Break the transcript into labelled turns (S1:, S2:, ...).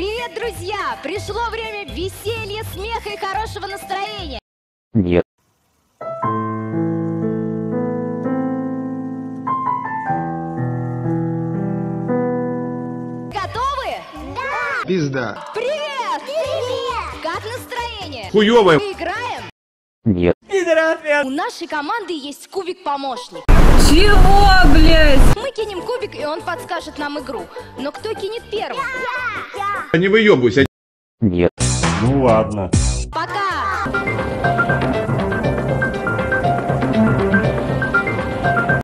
S1: Привет, друзья! Пришло время веселья, смеха и хорошего настроения.
S2: Нет.
S1: Готовы?
S3: Пизда.
S1: Привет! Привет! Как настроение?
S3: Хуёвое.
S1: Мы играем?
S2: Нет.
S1: У нашей команды есть кубик-помощник.
S4: Чего, блядь?
S1: Мы кинем кубик, и он подскажет нам игру. Но кто кинет первым?
S3: Не выебывайся.
S2: Нет.
S5: Ну ладно.
S1: Пока!